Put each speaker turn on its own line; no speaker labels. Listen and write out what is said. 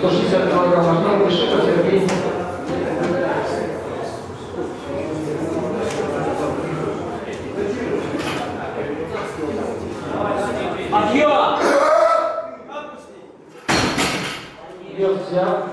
160 килограмм Артем Гришиков Сергей.
Отъем!
Идет взял.